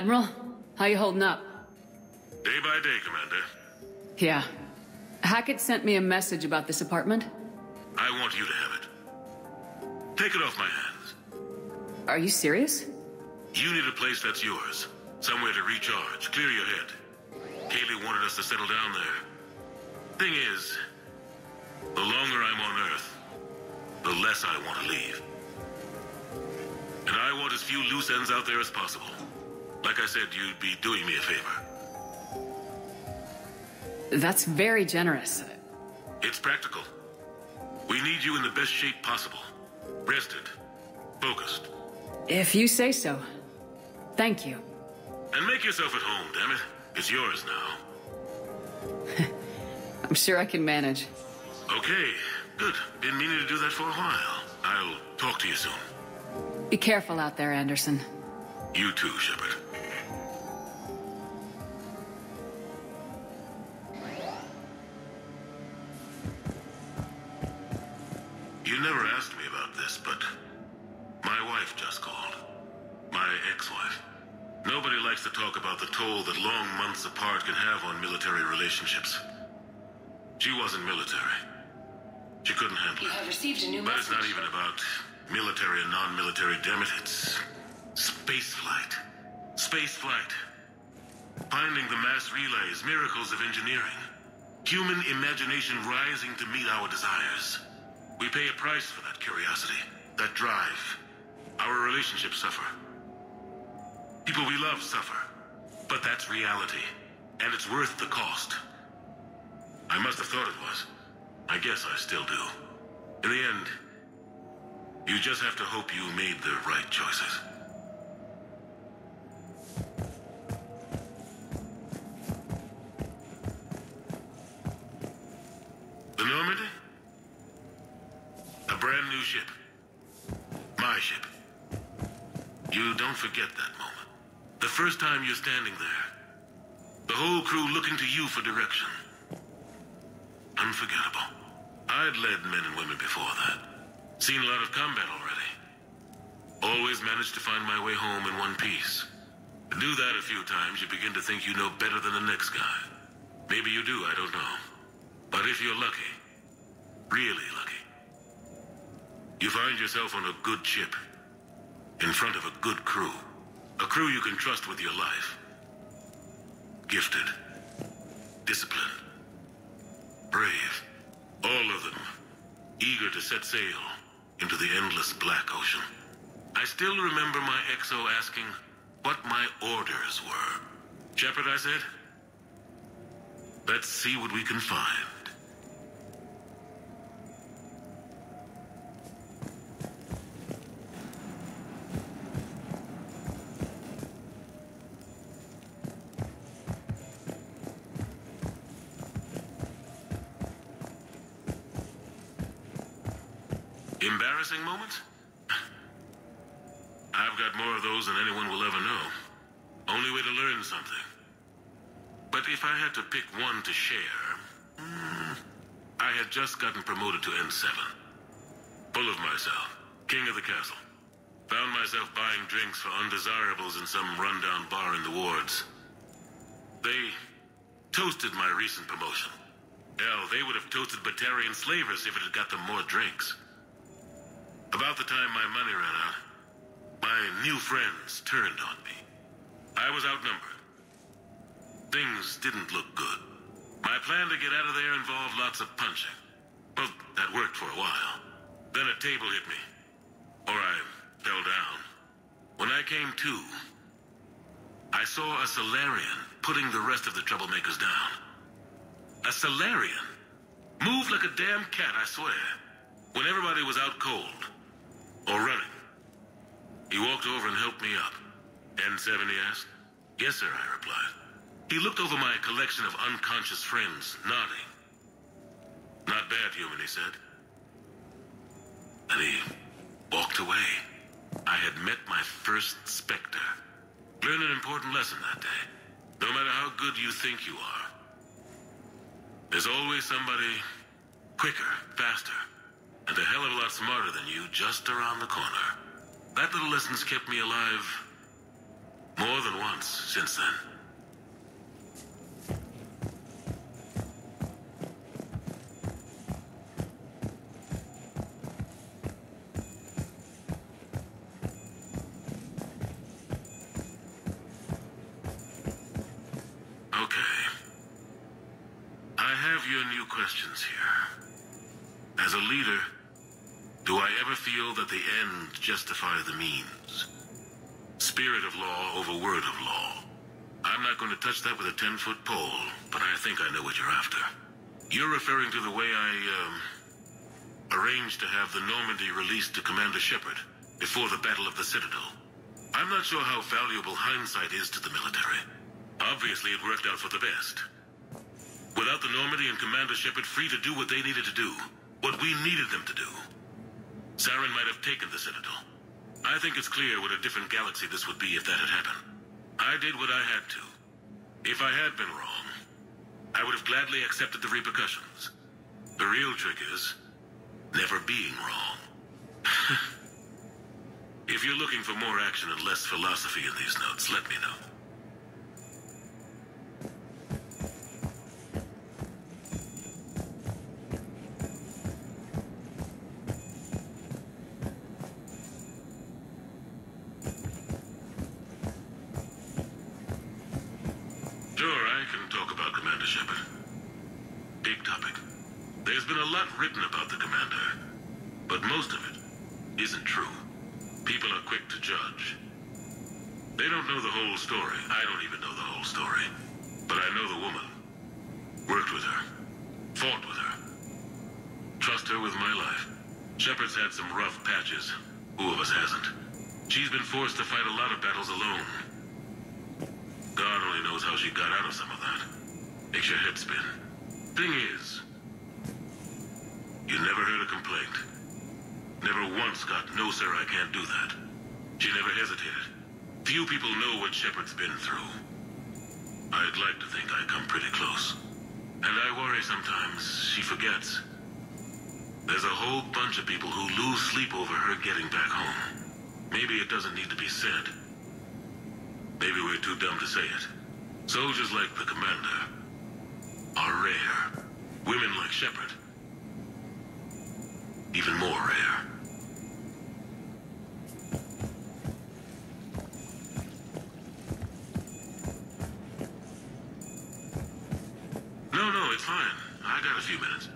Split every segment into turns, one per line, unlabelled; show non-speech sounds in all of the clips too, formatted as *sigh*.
Admiral,
how you holding up?
Day by day, Commander.
Yeah. Hackett sent me a message about this apartment.
I want you to have it. Take it off my hands.
Are you serious?
You need a place that's yours. Somewhere to recharge, clear your head. Kahlee wanted us to settle down there. Thing is, the longer I'm on Earth, the less I want to leave. And I want as few loose ends out there as possible. Like I said, you'd be doing me a favor.
That's very generous.
It's practical. We need you in the best shape possible. Rested. Focused.
If you say so. Thank you.
And make yourself at home, damn it. It's yours now. *laughs*
I'm sure I can manage.
Okay, good. Been meaning to do that for a while. I'll talk to you soon.
Be careful out there, Anderson.
You too, Shepard. Relationships. She wasn't military. She couldn't handle
You
it.
have received a new
But it's not even about military and non-military, damn it. It's space flight. Space flight. Finding the mass relays, miracles of engineering. Human imagination rising to meet our desires. We pay a price for that curiosity, that drive. Our relationships suffer. People we love suffer. But that's reality. And it's worth the cost. I must have thought it was. I guess I still do. In the end, you just have to hope you made the right choices. The Normandy? A brand new ship. My ship. You don't forget that moment. The first time you're standing there. Whole crew looking to you for direction. Unforgettable. I'd led men and women before that. Seen a lot of combat already. Always managed to find my way home in one piece. Do that a few times, you begin to think you know better than the next guy. Maybe you do, I don't know. But if you're lucky, really lucky, you find yourself on a good ship, in front of a good crew. A crew you can trust with your life. Gifted. Disciplined. Brave. All of them. Eager to set sail into the endless black ocean. I still remember my XO asking what my orders were. Shepard, I said. Let's see what we can find. Embarrassing? I've got more of those than anyone will ever know. Only way to learn something. But if I had to pick one to share, hmm, I had just gotten promoted to N7. Full of myself, king of the castle. Found myself buying drinks for undesirables in some rundown bar in the wards. They toasted my recent promotion. Hell, they would have toasted Batarian slavers if it had got them more drinks. About the time my money ran out, my new friends turned on me. I was outnumbered. Things didn't look good. My plan to get out of there involved lots of punching. Well, that worked for a while. Then a table hit me. Or I fell down. When I came to, I saw a Salarian putting the rest of the troublemakers down. A Salarian? Moved like a damn cat, I swear. When everybody was out cold. Or running. He walked over and helped me up. N7, he asked. Yes, sir, I replied. He looked over my collection of unconscious friends, nodding. Not bad, human, he said. And he walked away. I had met my first Spectre. Learned an important lesson that day. No matter how good you think you are, There's always somebody quicker, faster, and a hell of a lot smarter than you just around the corner. That little lesson's kept me alive more than once since then. Okay. I have your new questions here. As a leader, do I ever feel that the end justify the means? Spirit of law over word of law. I'm not going to touch that with a 10-foot pole, but I think I know what you're after. You're referring to the way I, um, arranged to have the Normandy released to Commander Shepard before the Battle of the Citadel. I'm not sure how valuable hindsight is to the military. Obviously, it worked out for the best. Without the Normandy and Commander Shepard free to do what they needed to do, what we needed them to do, Saren might have taken the Citadel. I think it's clear what a different galaxy this would be if that had happened. I did what I had to. If I had been wrong, I would have gladly accepted the repercussions. The real trick is never being wrong. *laughs* if you're looking for more action and less philosophy in these notes, let me know. Shepard. Big topic. There's been a lot written about the Commander, but most of it isn't true. People are quick to judge. They don't know the whole story. I don't even know the whole story. But I know the woman. Worked with her. Fought with her. Trust her with my life. Shepard's had some rough patches. Who of us hasn't? She's been forced to fight a lot of battles alone. God only knows how she got out of some of that. Makes your head spin. Thing is, you never heard a complaint. Never once got, no sir, I can't do that. She never hesitated. Few people know what Shepard's been through. I'd like to think I come pretty close. And I worry sometimes she forgets. There's a whole bunch of people who lose sleep over her getting back home. Maybe it doesn't need to be said. Maybe we're too dumb to say it. Soldiers like the commander are rare. Women like Shepard, even more rare. No, no, it's fine. I got a few minutes.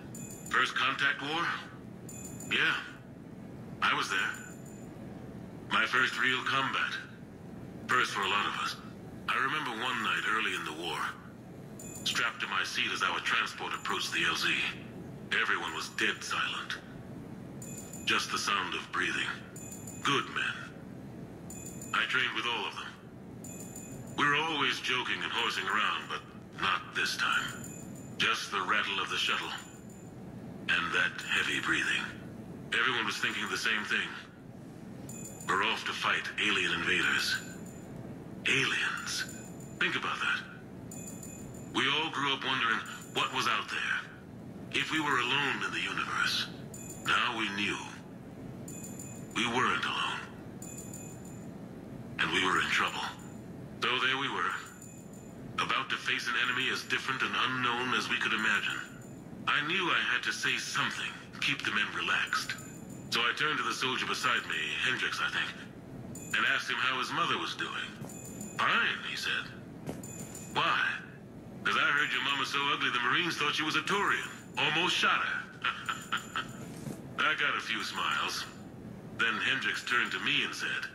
First contact war? Yeah. I was there. My first real combat. First for a lot of us. I remember one night early in the war. Strapped to my seat as our transport approached the LZ. Everyone was dead silent. Just the sound of breathing. Good men. I trained with all of them. We were always joking and horsing around, but not this time. Just the rattle of the shuttle. And that heavy breathing. Everyone was thinking the same thing. We're off to fight alien invaders. Aliens. Think about that. We all grew up wondering what was out there. If we were alone in the universe. Now we knew. We weren't alone. And we were in trouble. So there we were. About to face an enemy as different and unknown as we could imagine. I knew I had to say something, keep the men relaxed. So I turned to the soldier beside me, Hendricks, I think, and asked him how his mother was doing. Fine, he said. Why? Because I heard your mama's so ugly the Marines thought she was a Turian. Almost shot her. *laughs* I got a few smiles. Then Hendricks turned to me and said,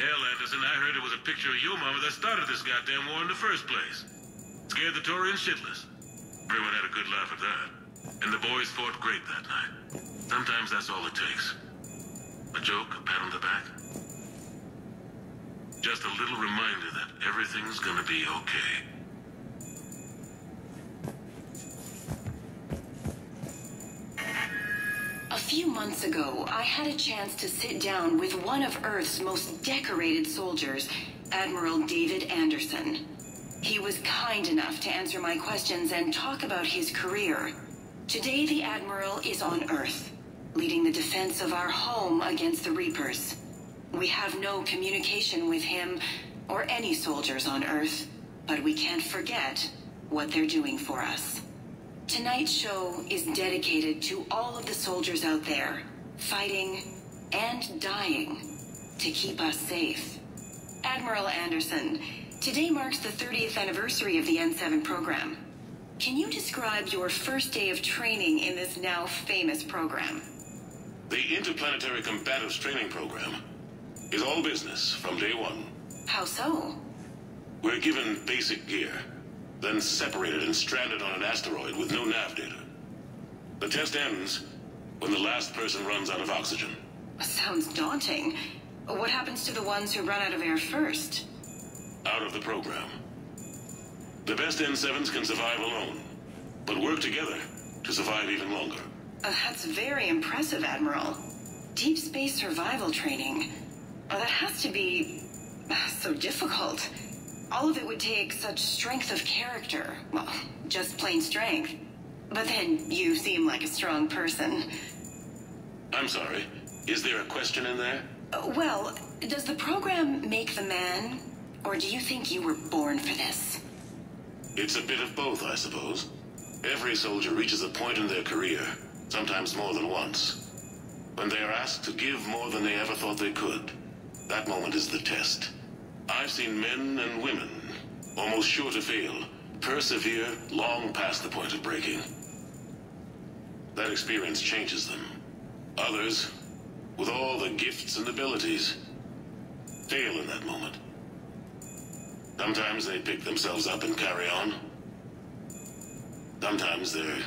Hell, Anderson, I heard it was a picture of your mama that started this goddamn war in the first place. Scared the Turians shitless. Everyone had a good laugh at that. And the boys fought great that night. Sometimes that's all it takes. A joke, a pat on the back. Just a little reminder that everything's gonna be okay.
Few months ago, I had a chance to sit down with one of Earth's most decorated soldiers, Admiral David Anderson. He was kind enough to answer my questions and talk about his career. Today, the Admiral is on Earth, leading the defense of our home against the Reapers. We have no communication with him or any soldiers on Earth, but we can't forget what they're doing for us. Tonight's show is dedicated to all of the soldiers out there, fighting and dying to keep us safe. Admiral Anderson, today marks the 30th anniversary of the N7 program. Can you describe your first day of training in this now famous program?
The Interplanetary Combatives Training Program is all business from day one.
How so?
We're given basic gear, then separated and stranded on an asteroid with no nav data. The test ends when the last person runs out of oxygen.
Sounds daunting. What happens to the ones who run out of air first?
Out of the program. The best N7s can survive alone, but work together to survive even longer.
Uh, that's very impressive, Admiral. Deep space survival training. Oh, that has to be uh, so difficult. All of it would take such strength of character. Well, just plain strength. But then you seem like a strong person.
I'm sorry. Is there a question in there?
Uh, well, does the program make the man? Or do you think you were born for this?
It's a bit of both, I suppose. Every soldier reaches a point in their career, sometimes more than once, when they are asked to give more than they ever thought they could. That moment is the test. I've seen men and women, almost sure to fail, persevere long past the point of breaking. That experience changes them. Others, with all the gifts and abilities, fail in that moment. Sometimes they pick themselves up and carry on. Sometimes they're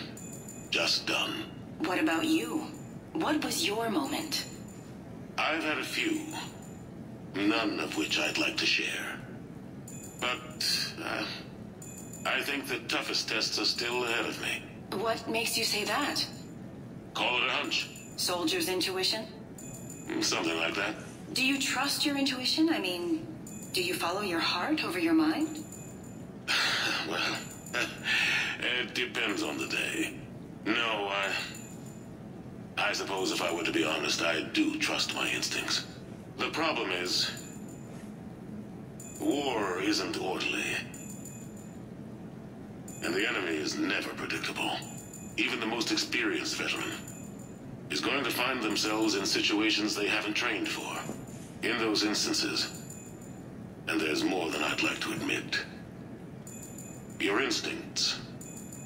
just done.
What about you? What was your moment?
I've had a few, none of which I'd like to share. But, uh, I think the toughest tests are still ahead of me.
What makes you say that?
Call it a hunch.
Soldier's intuition?
Something like that.
Do you trust your intuition? I mean, do you follow your heart over your mind? *sighs*
Well, *laughs* it depends on the day. No, I... I suppose if I were to be honest, I do trust my instincts. The problem is... War isn't orderly. And the enemy is never predictable. Even the most experienced veteran is going to find themselves in situations they haven't trained for. In those instances, and there's more than I'd like to admit, your instincts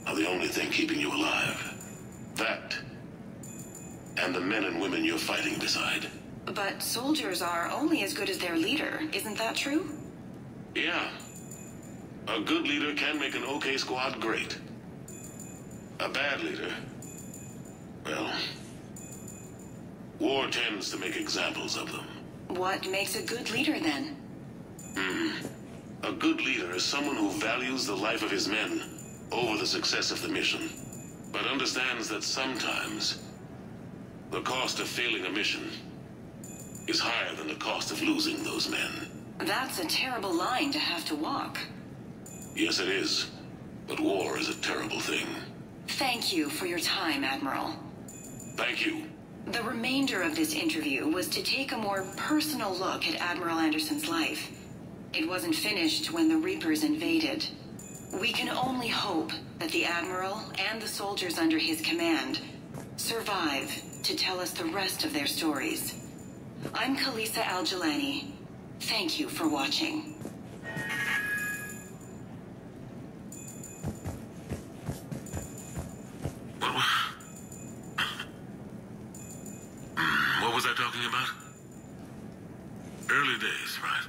are the only thing keeping you alive. That, and the men and women you're fighting beside.
But soldiers are only as good as their leader, isn't that true?
Yeah. A good leader can make an okay squad great. A bad leader, well, war tends to make examples of them.
What makes a good leader then? Hmm.
A good leader is someone who values the life of his men over the success of the mission, but understands that sometimes the cost of failing a mission is higher than the cost of losing those men.
That's a terrible line to have to walk.
Yes, it is. But war is a terrible thing.
Thank you for your time, Admiral.
Thank you.
The remainder of this interview was to take a more personal look at Admiral Anderson's life. It wasn't finished when the Reapers invaded. We can only hope that the Admiral and the soldiers under his command survive to tell us the rest of their stories. I'm Khalisah Al-Jilani. Thank you for watching.
What, wa- what was I talking about? Early days, right?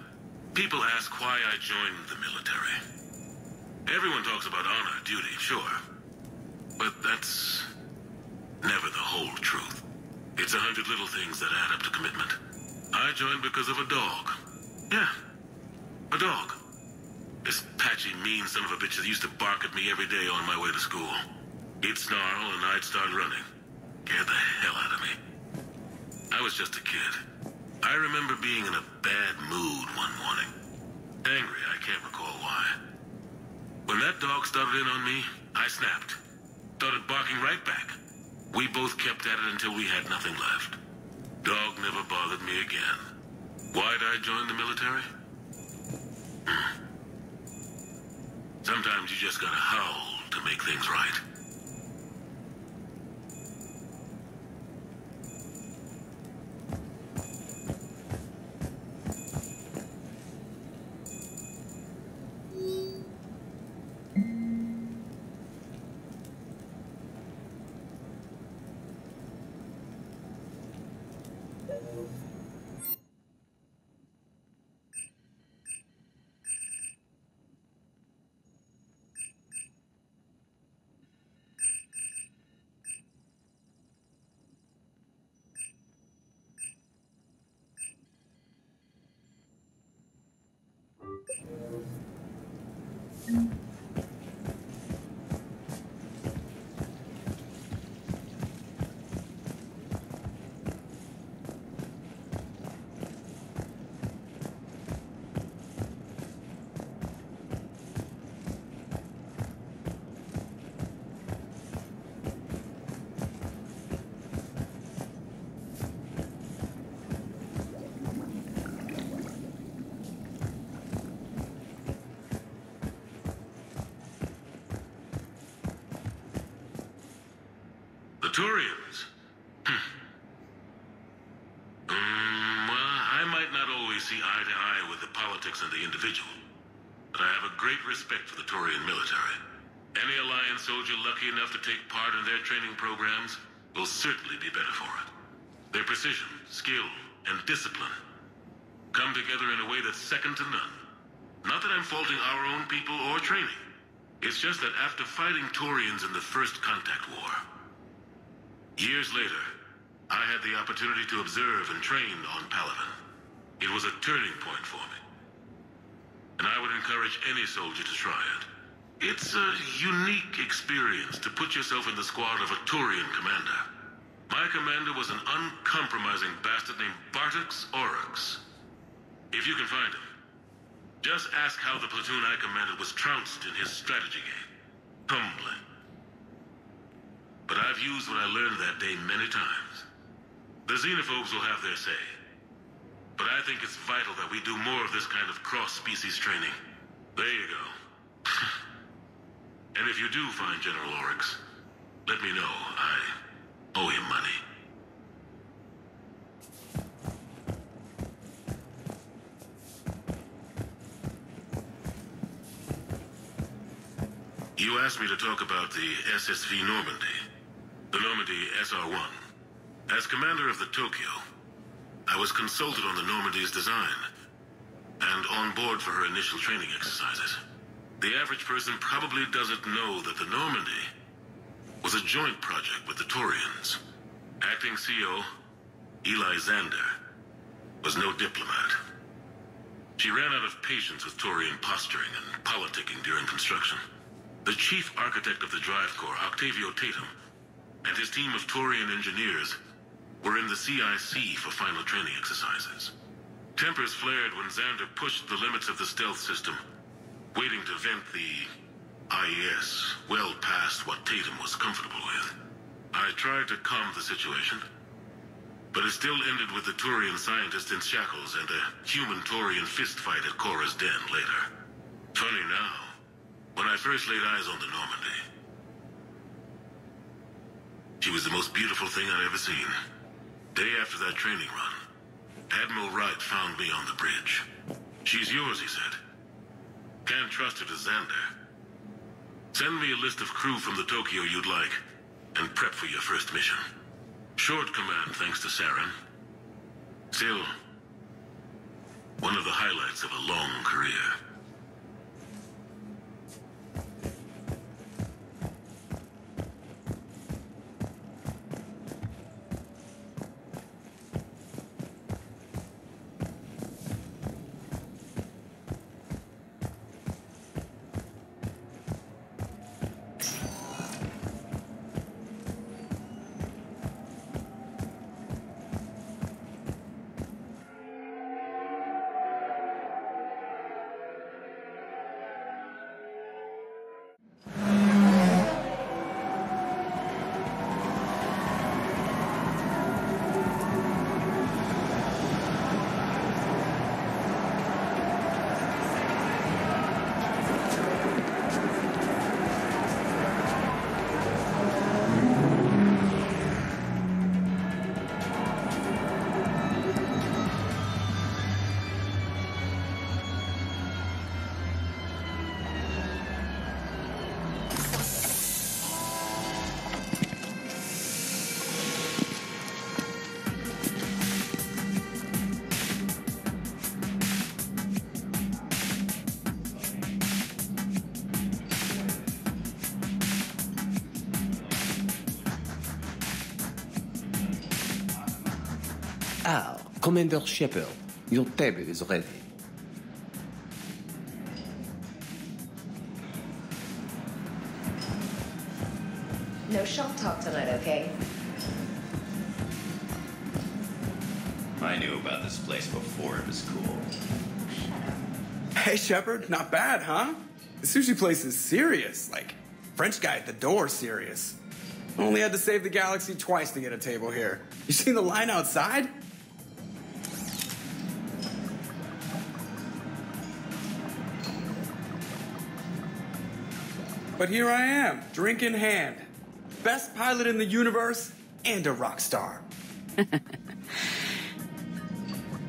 People ask why I joined the military. Everyone talks about honor, duty, sure. But that's never the whole truth. It's a hundred little things that add up to commitment. I joined because of a dog. Yeah, a dog. This patchy, mean son of a bitch that used to bark at me every day on my way to school. He'd snarl and I'd start running. Scared the hell out of me. I was just a kid. I remember being in a bad mood one morning. Angry, I can't recall why. When that dog started in on me, I snapped. Started barking right back. We both kept at it until we had nothing left. Dog never bothered me again. Why'd I join the military? Hmm. Sometimes you just gotta howl to make things right. The Turians. Hmm. Mm, well, I might not always see eye to eye with the politics and the individual, but I have a great respect for the Turian military. Any Alliance soldier lucky enough to take part in their training programs will certainly be better for it. Their precision, skill, and discipline come together in a way that's second to none. Not that I'm faulting our own people or training. It's just that after fighting Turians in the First Contact War, Years later, I had the opportunity to observe and train on Palaven. It was a turning point for me. And I would encourage any soldier to try it. It's a unique experience to put yourself in the squad of a Turian commander. My commander was an uncompromising bastard named Bartix Oryx. If you can find him, just ask how the platoon I commanded was trounced in his strategy game. Humbling. But I've used what I learned that day many times. The xenophobes will have their say. But I think it's vital that we do more of this kind of cross-species training. There you go. *laughs* and if you do find General Oryx, let me know. I owe him money. You asked me to talk about the SSV Normandy. The Normandy SR-1. As commander of the Tokyo, I was consulted on the Normandy's design and on board for her initial training exercises. The average person probably doesn't know that the Normandy was a joint project with the Turians. Acting CO, Eli Xander, was no diplomat. She ran out of patience with Turian posturing and politicking during construction. The chief architect of the Drive Core, Octavio Tatum, and his team of Turian engineers were in the CIC for final training exercises. Tempers flared when Xander pushed the limits of the stealth system, waiting to vent the IES well past what Tatum was comfortable with. I tried to calm the situation, but it still ended with the Turian scientist in shackles and a human Turian fistfight at Chora's Den later. Funny now, when I first laid eyes on the Normandy, she was the most beautiful thing I'd ever seen. Day after that training run, Admiral Wright found me on the bridge. She's yours, he said. Can't trust her to Xander. Send me a list of crew from the Tokyo you'd like, and prep for your first mission. Short command thanks to Saren. Still, one of the highlights of a long career.
Commander Shepard, your table is ready.
No shop talk tonight, okay?
I knew about this place before it was cool.
Hey, Shepard, not bad, huh? The sushi place is serious. Like, French guy at the door serious. Only had to save the galaxy twice to get a table here. You seen the line outside? But here I am, drink in hand. Best pilot in the universe and a rock star. *laughs*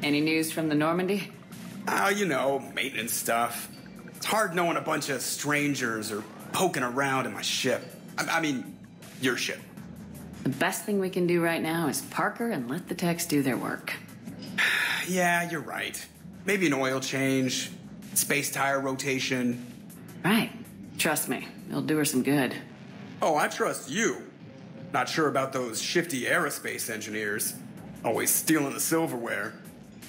Any news from the Normandy?
Ah, you know, maintenance stuff. It's hard knowing a bunch of strangers or poking around in my ship. I, I mean, your ship.
The best thing we can do right now is Parker and let the techs do their work. *sighs*
Yeah, you're right. Maybe an oil change, space tire rotation.
Right. Trust me, it'll do her some good.
Oh, I trust you. Not sure about those shifty aerospace engineers. Always stealing the silverware.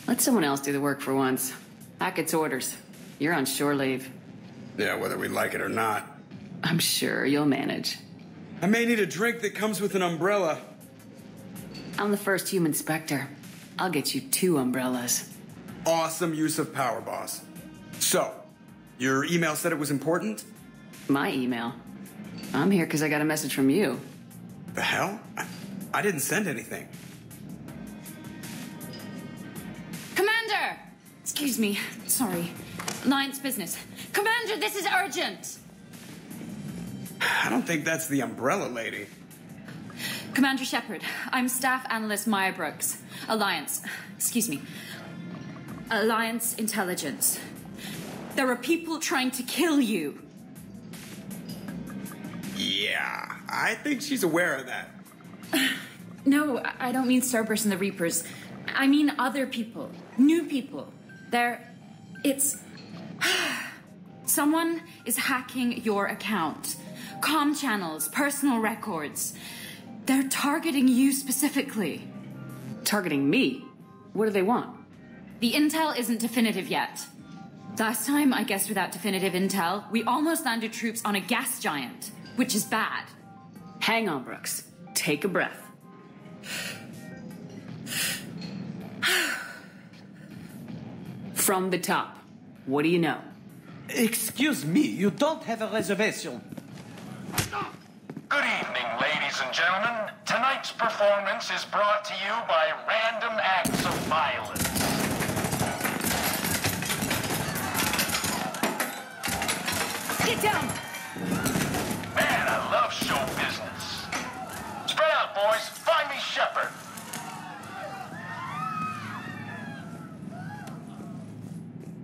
Let someone else do the work for once. Hackett's orders. You're on shore leave.
Yeah, whether we like it or not.
I'm sure you'll manage.
I may need a drink that comes with an umbrella.
I'm the first human Spectre. I'll get you two umbrellas.
Awesome use of power, boss. So, your email said it was important?
My email. I'm here because I got a message from you.
The hell? I, I didn't send anything.
Commander! Excuse me. Sorry. Alliance business. Commander, this is urgent!
I don't think that's the umbrella lady.
Commander Shepard, I'm Staff Analyst Maya Brooks. Alliance. Excuse me. Alliance Intelligence. There are people trying to kill you.
Yeah, I think she's aware of that. *sighs*
No, I don't mean Cerberus and the Reapers. I mean other people. New people. They're. It's. *sighs* Someone is hacking your account. Com channels, personal records. They're targeting you specifically.
Targeting me? What do they want?
The intel isn't definitive yet. Last time, I guess without definitive intel, we almost landed troops on a gas giant, which is bad.
Hang on, Brooks. Take a breath. *sighs* From the top, what do you know?
Excuse me, you don't have a reservation.
Good evening, ladies and gentlemen. Tonight's performance is brought to you by Random Acts of Violence.
Get down!
Boys. Find me Shepard.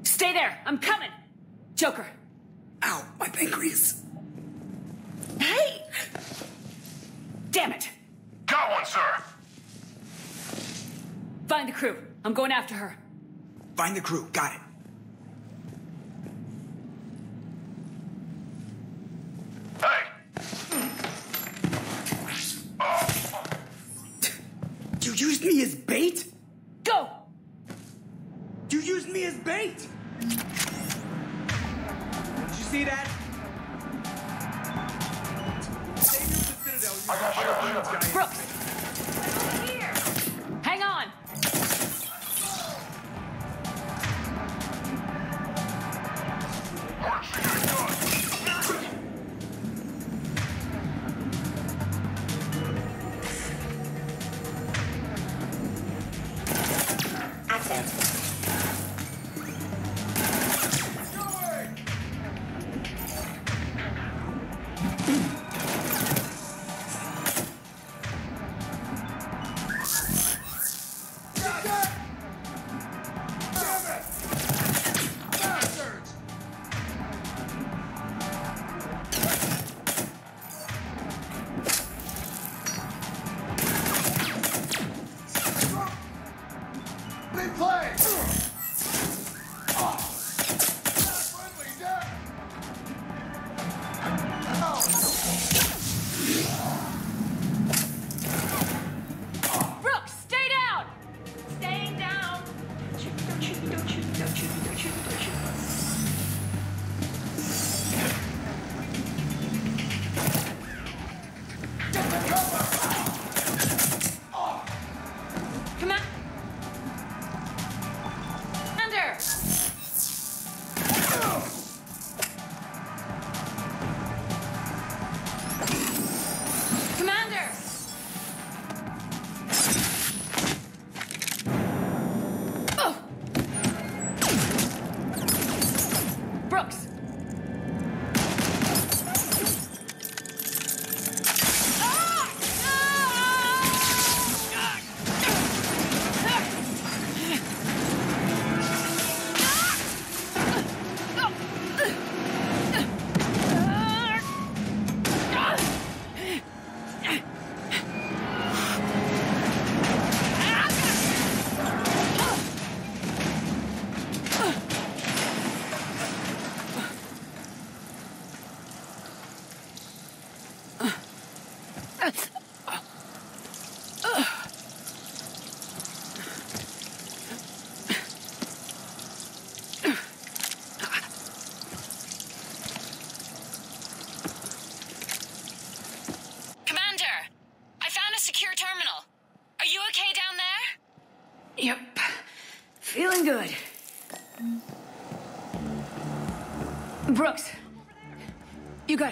Stay there! I'm coming! Joker!
Ow, my pancreas.
Hey! Damn it!
Got one, sir.
Find the crew. I'm going after her.
Find the crew, got it. Used me as bait?
Go!
You used me as bait! Did you see that?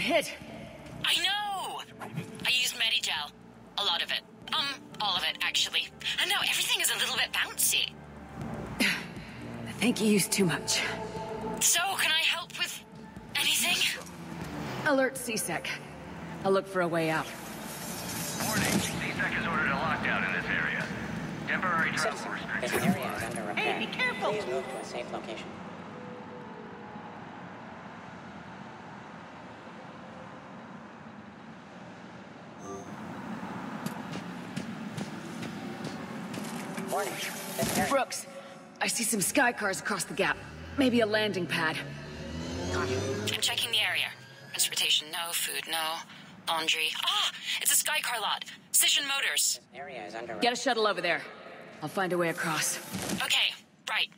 Got hit.
I know! I used Medigel. A lot of it. Um, all of it, actually. And now everything is a little bit bouncy. *sighs*
I think you used too much.
So, can I help with anything?
Alert C-Sec. I'll look for a way out.
Warning, C-Sec has ordered a lockdown in this area. Temporary travel
This
restrictions
area is under repair. Hey, be careful! Please move to a safe location. Warning. This area...
Brooks, I see some sky cars across the gap. Maybe a landing pad.
Caution.
I'm checking the area. Transportation, no. Food, no. Laundry. Ah! It's a Skycar lot. Cision Motors.
Area is under
Get a shuttle over there. I'll find a way across.
Okay, right.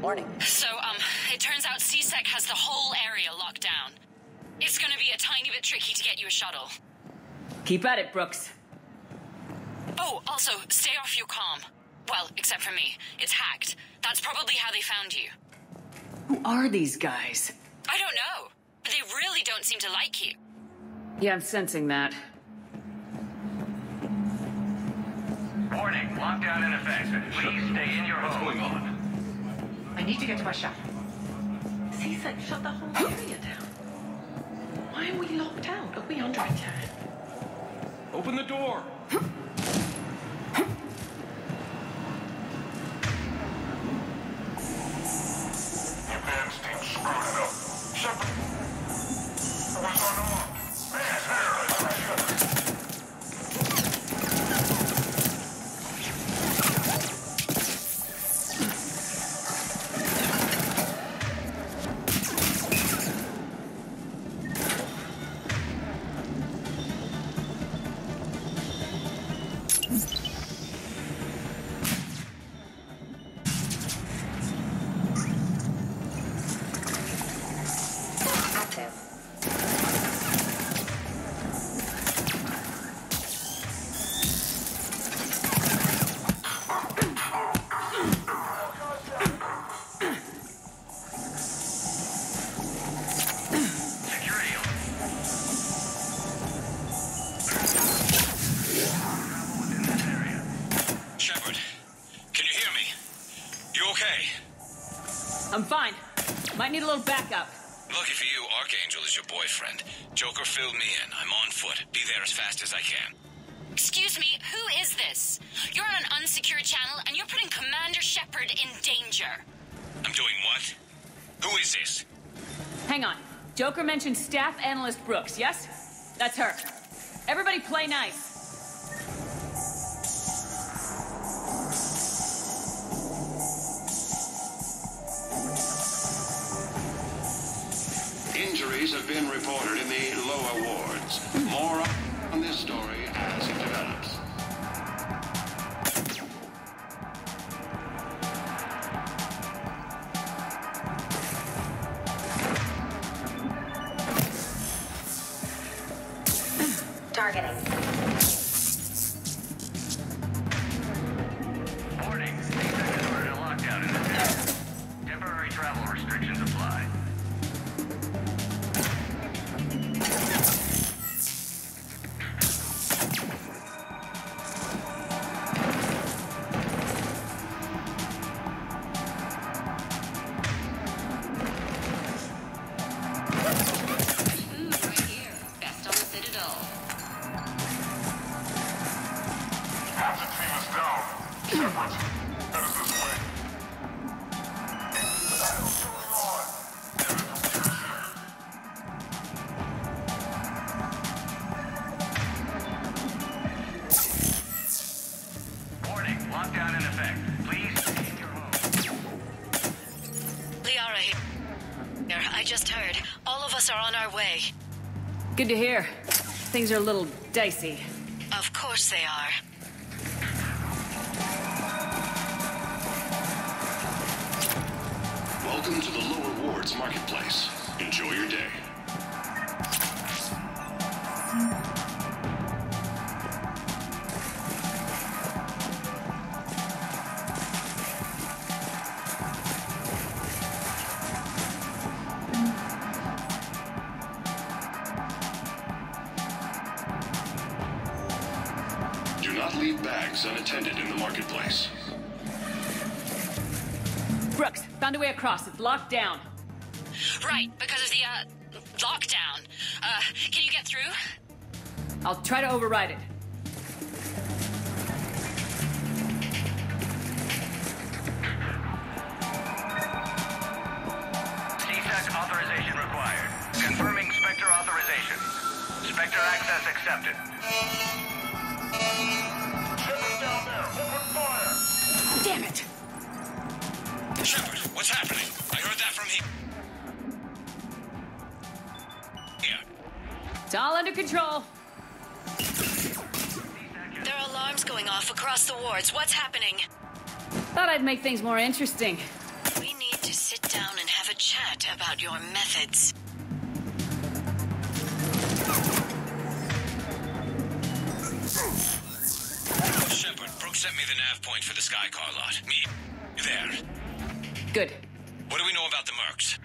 Morning.
So, um, it turns out C-Sec has the whole area locked down. It's gonna be a tiny bit tricky to get you a shuttle.
Keep at it, Brooks.
Oh, also, stay off your comm. Well, except for me. It's hacked. That's probably how they found you.
Who are these guys?
I don't know. But they really don't seem to like you.
Yeah, I'm sensing that.
Warning, lockdown in effect. Please stay in your home. What's going on?
I need to get to my shop. C-Sec shut the whole area down. Why are we locked out? Are we under attack?
Open the door. *laughs*
Advance
mentioned staff analyst Brooks, yes? That's her. Everybody play nice.
Injuries have been reported in the lower wards. More on this story
us are on our way.
Good to hear. Things are a little dicey.
Of course they are.
Welcome to the lower wards marketplace. Enjoy your day.
Across. It's locked down.
Right, because of the, uh, lockdown. Uh, can you get through?
I'll try to override it.
C-Sec authorization required. Confirming Spectre authorization. Spectre access accepted. Down there, open fire!
Damn it!
Shepard, what's happening? I heard that from him. Here.
It's all under control.
There are alarms going off across the wards. What's happening?
Thought I'd make things more interesting.
We need to sit down and have a chat about your methods.
Shepard, Brooks sent me the nav point for the Skycar lot. Me, there.
Good.
What do we know about the Mercs?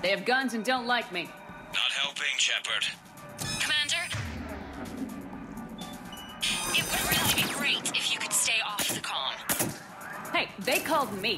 They have guns and don't like me.
Not helping, Shepard.
Commander? It would really be great if you could stay off the comm.
Hey, they called me.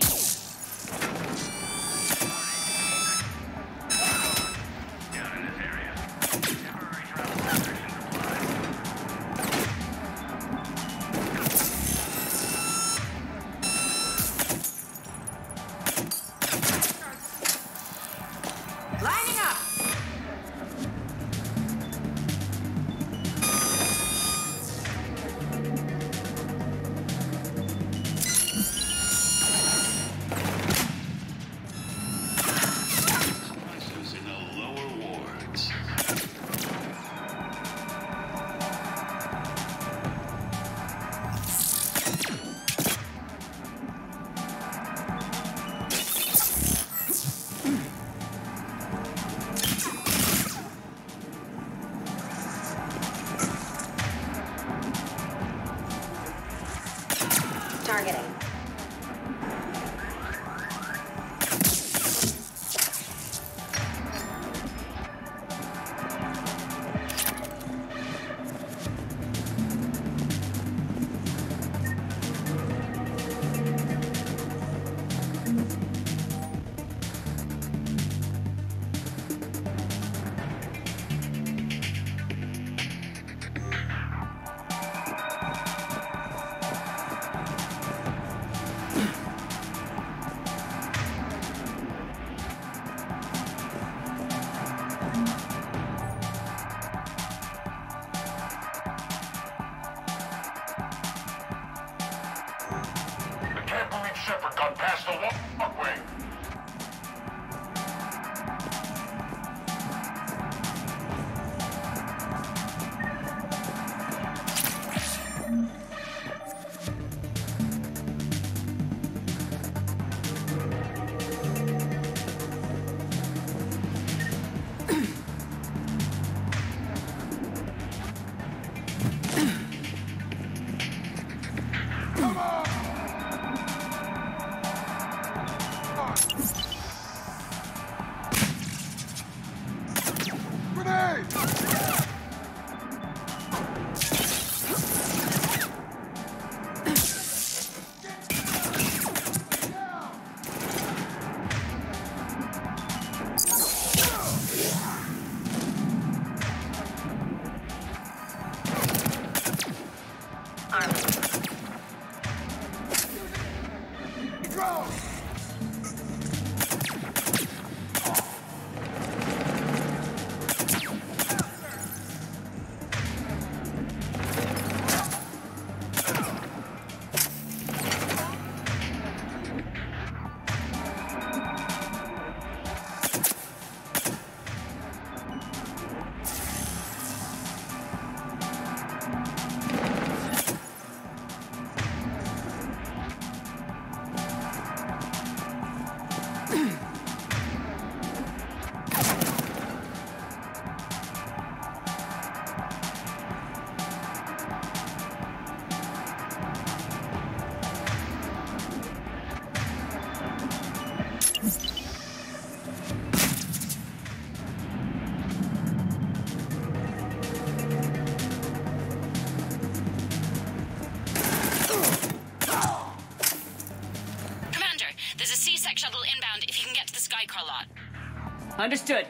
Understood.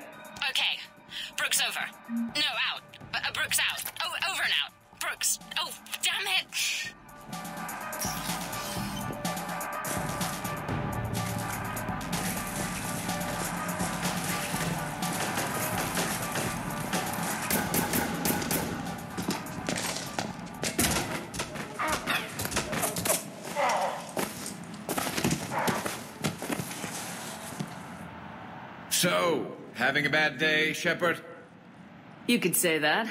Having a bad day, Shepard?
You could say that.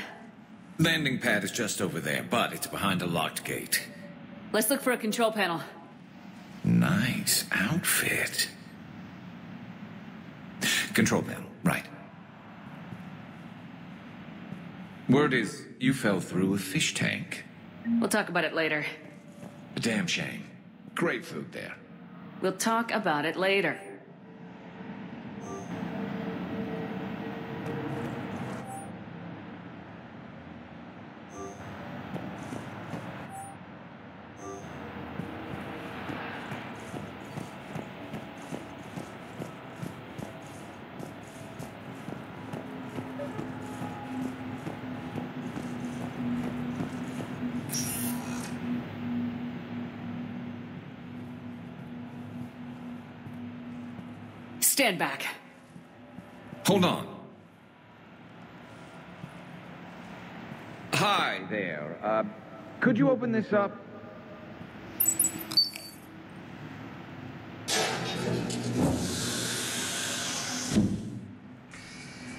Landing pad is just over there, but it's behind a locked gate.
Let's look for a control panel.
Nice outfit. Control panel, right. Word is you fell through a fish tank.
We'll talk about it later.
A damn shame. Great food there.
We'll talk about it later. Stand back.
Hold on. Hi there. Uh, could you open this up?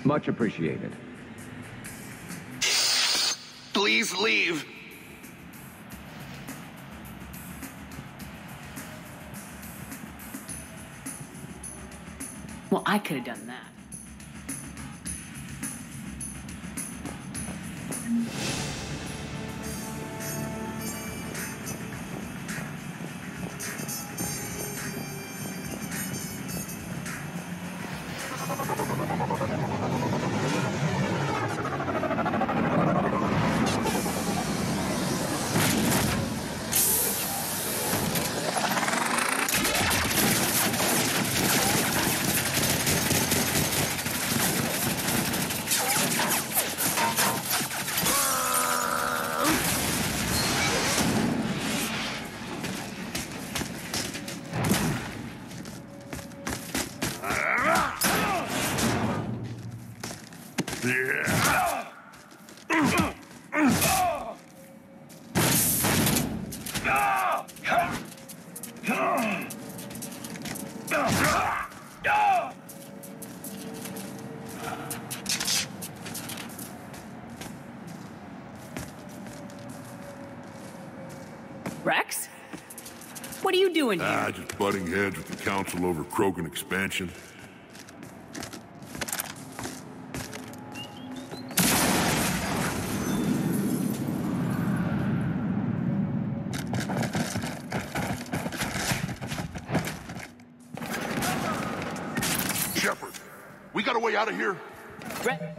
Much appreciated.
Please leave.
I could have done that.
Council over Krogan expansion. Shepard, we got a way out of here?
Re-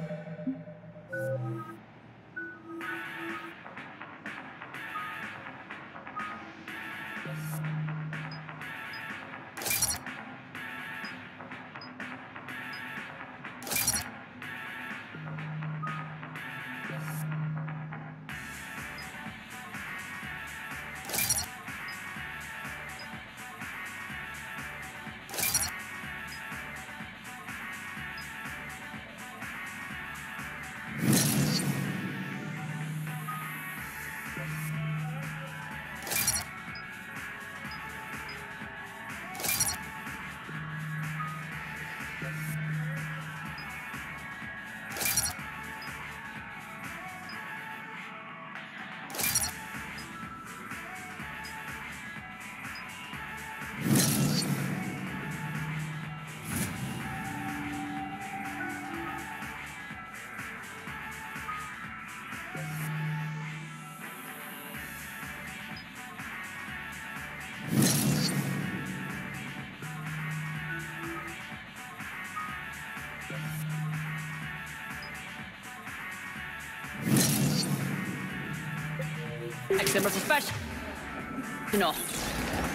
Next number for special. No,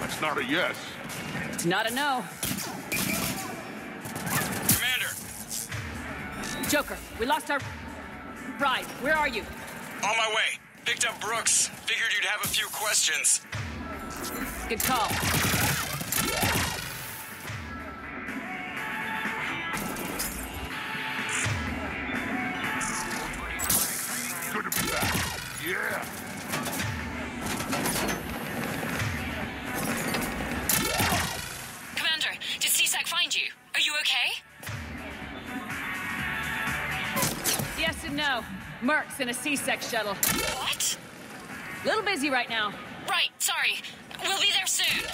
That's not a yes.
it's not a no.
Commander,
Joker, we lost our ride. Where are you?
On my way. Picked up Brooks. Figured you'd have a few questions.
Good call. Yes and no. Mercs in a C-Sec shuttle.
What?
Little busy right now.
Right, sorry. We'll be there soon.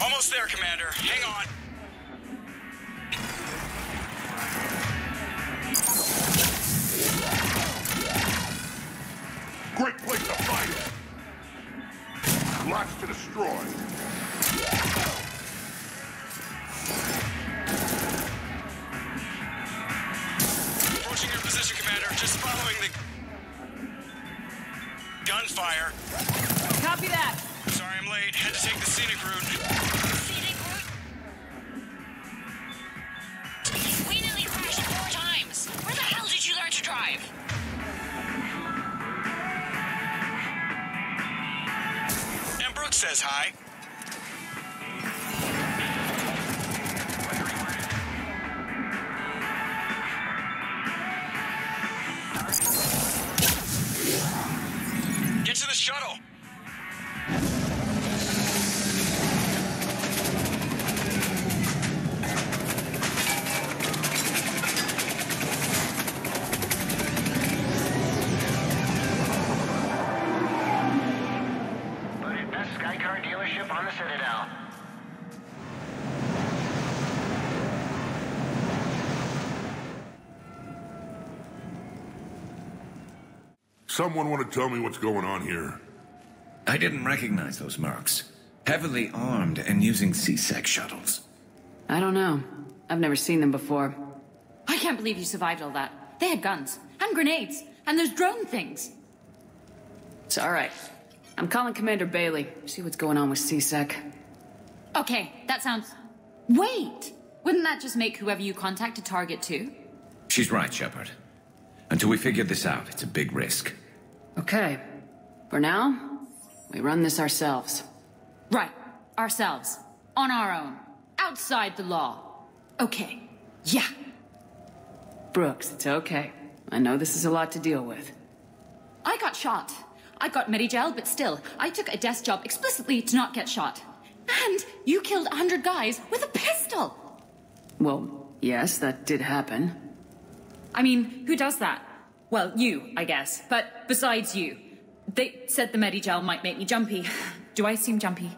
Almost there, Commander. Hang on.
Great place to fight. Lots to destroy.
Just following the gunfire.
Copy that.
Sorry I'm late. Had to take the scenic route.
Scenic route? We nearly crashed four times. Where the hell did you learn to drive?
And Brooks says hi.
Someone want to tell me what's going on here?
I didn't recognize those marks. Heavily armed and using C-Sec shuttles.
I don't know. I've never seen them before.
I can't believe you survived all that. They had guns and grenades and those drone things.
It's all right. I'm calling Commander Bailey. See what's going on with C-Sec.
Okay, that sounds. Wait! Wouldn't that just make whoever you contact a target too?
She's right, Shepard. Until we figure this out, it's a big risk.
Okay. For now, we run this ourselves.
Right. Ourselves. On our own. Outside the law. Okay. Yeah.
Brooks, it's okay. I know this is a lot to deal with.
I got shot. I got Medigel, but still, I took a desk job explicitly to not get shot. And you killed a hundred guys with a pistol!
Well, yes, that did happen.
I mean, who does that? Well, you, I guess. But besides you. They said the Medigel might make me jumpy. *sighs* Do I seem jumpy?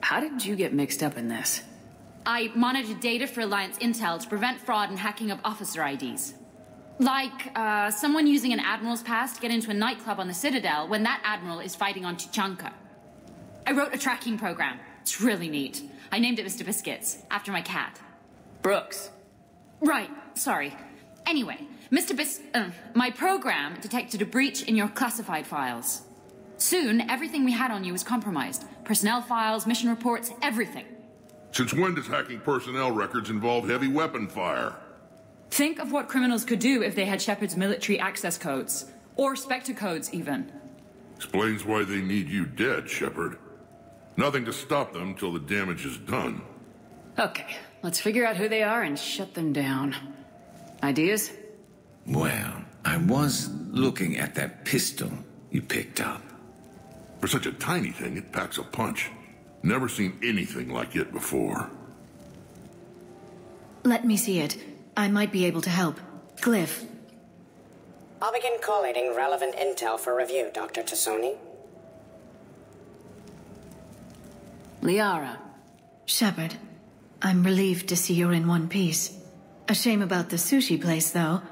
How did you get mixed up in this?
I monitored data for Alliance intel to prevent fraud and hacking of officer IDs. Like, uh, someone using an Admiral's pass to get into a nightclub on the Citadel when that Admiral is fighting on Tuchanka. I wrote a tracking program. It's really neat. I named it Mr. Biscuits, after my cat.
Brooks.
Right, sorry. Anyway, Mr. Bis- uh, my program detected a breach in your classified files. Soon, everything we had on you was compromised. Personnel files, mission reports, everything.
Since when does hacking personnel records involve heavy weapon fire?
Think of what criminals could do if they had Shepard's military access codes. Or Spectre codes, even.
Explains why they need you dead, Shepard. Nothing to stop them till the damage is done.
Okay, let's figure out who they are and shut them down. Ideas?
Well, I was looking at that pistol you picked up.
For such a tiny thing, it packs a punch. Never seen anything like it before.
Let me see it. I might be able to help. Glyph.
I'll begin collating relevant intel for review, Dr. T'Soni.
Liara.
Shepard, I'm relieved to see you're in one piece. A shame about the sushi place, though.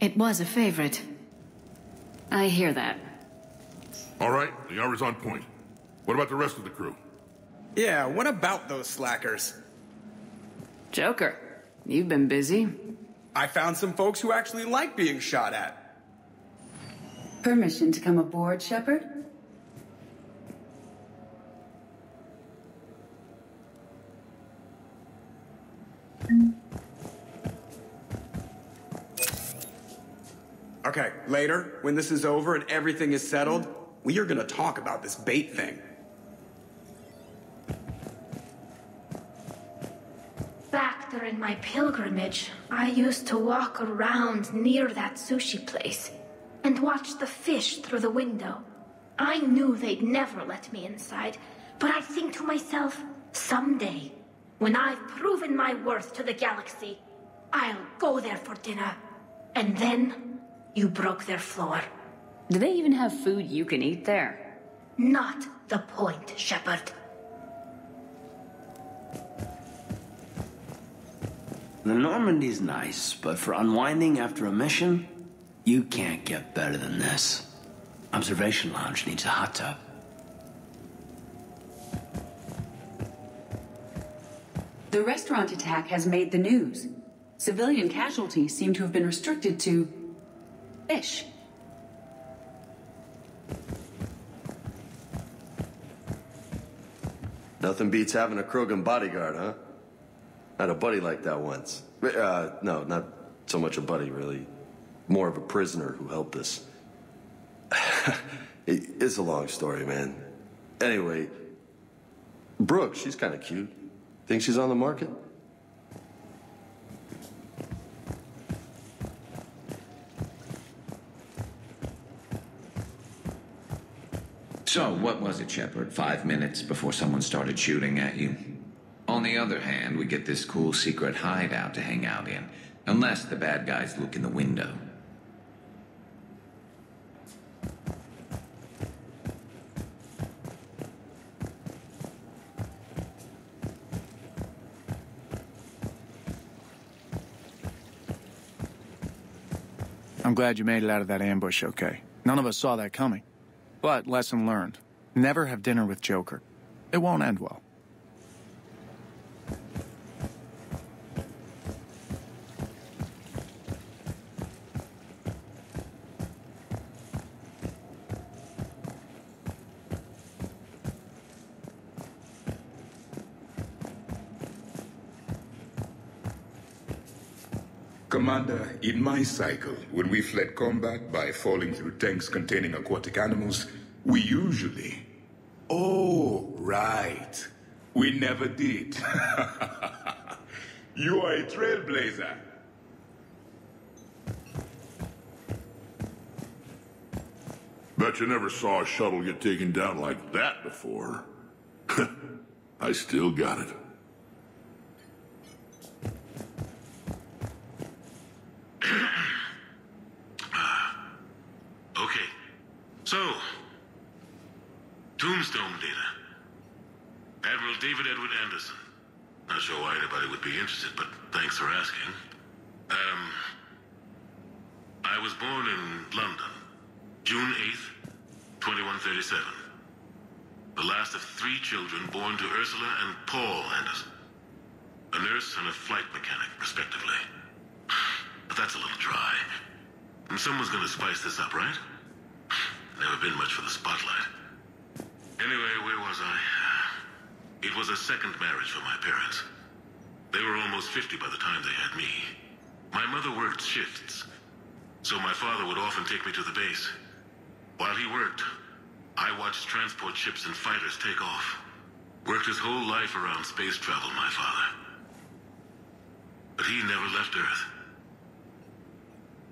It was a favorite.
I hear that.
All right, the hour's on point. What about the rest of the crew?
Yeah, what about those slackers?
Joker, you've been busy.
I found some folks who actually like being shot at.
Permission to come aboard, Shepard?
Okay, later, when this is over and everything is settled, we are gonna talk about this bait thing.
Back during my pilgrimage, I used to walk around near that sushi place and watch the fish through the window. I knew they'd never let me inside, but I think to myself, someday, when I've proven my worth to the galaxy, I'll go there for dinner. And then you broke their floor.
Do they even have food you can eat there?
Not the point, Shepard.
The Normandy's nice, but for unwinding after a mission, you can't get better than this. Observation Lounge needs a hot tub.
The restaurant attack has made the news. Civilian casualties seem to have been restricted to fish.
Nothing beats having a Krogan bodyguard, huh? Had a buddy like that once. Uh, no, not so much a buddy, really. More of a prisoner who helped us. *laughs* it's a long story, man. Anyway, Brooke, she's kind of cute. Think she's on the market?
So, what was it, Shepard? Five minutes before someone started shooting at you? On the other hand, we get this cool secret hideout to hang out in. Unless the bad guys look in the window.
I'm glad you made it out of that ambush okay. None of us saw that coming. But lesson learned. Never have dinner with Joker. It won't end well.
Commander, in my cycle, when we fled combat by falling through tanks containing aquatic animals, we usually... Oh, right. We never did. *laughs* you are a trailblazer.
Bet you never saw a shuttle get taken down like that before. *laughs* I still got it.
Okay. So, Tombstone data. Admiral David Edward Anderson. Not sure why anybody would be interested, but thanks for asking. Um, I was born in London, June 8th, 2137. The last of three children born to Ursula and Paul Anderson. A nurse and a flight mechanic, respectively. But that's a little dry. And someone's gonna spice this up, right? Never been much for the spotlight. Anyway, where was I? It was a second marriage for my parents. They were almost 50 by the time they had me. My mother worked shifts, so my father would often take me to the base. While he worked, I watched transport ships and fighters take off. Worked his whole life around space travel, my father. But he never left Earth.